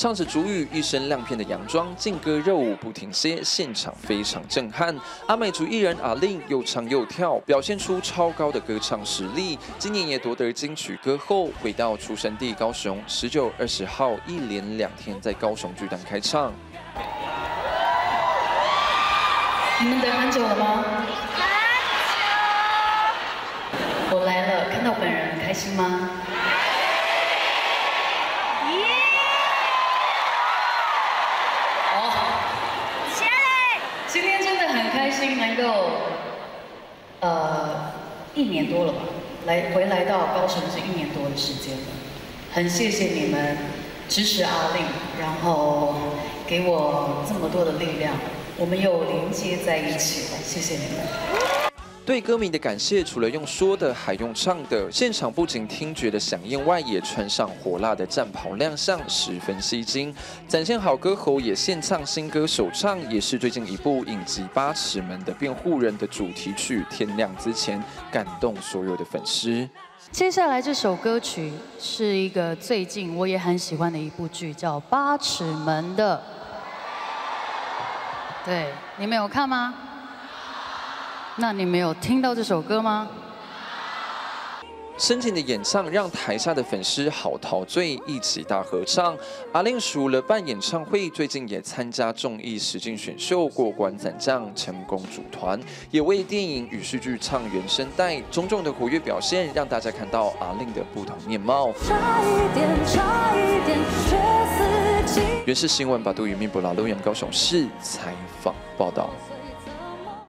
唱着主语，一身亮片的洋装，劲歌热舞不停歇，现场非常震撼。阿美族艺人阿令又唱又跳，表现出超高的歌唱实力。今年也夺得金曲歌后，回到出生地高雄，十九、二十号一连两天在高雄巨蛋开唱。你们等很久了吗？我来了，看到本人开心吗？好今天真的很开心，能够呃一年多了吧，来回来到高雄是一年多的时间了，很谢谢你们支持阿令，然后给我这么多的力量，我们又连接在一起了，谢谢你们。对歌迷的感谢，除了用说的，还用唱的。现场不仅听觉的响应外，也穿上火辣的战袍亮相，十分吸睛。展现好歌喉，也献唱新歌首唱，也是最近一部影集《八尺门的辩护人》的主题曲《天亮之前》，感动所有的粉丝。接下来这首歌曲是一个最近我也很喜欢的一部剧，叫《八尺门的》。对，你们有看吗？那你没有听到这首歌吗？深情的演唱让台下的粉丝好陶醉，一起大合唱。阿令除了办演唱会，最近也参加综艺实境选秀，过关斩将，成功组团，也为电影与戏剧唱原声带。种种的活跃表现，让大家看到阿令的不同面貌。原是新闻，把杜宇明、布拉路阳高雄市采访报道。